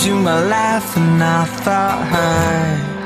into my life and I thought, hey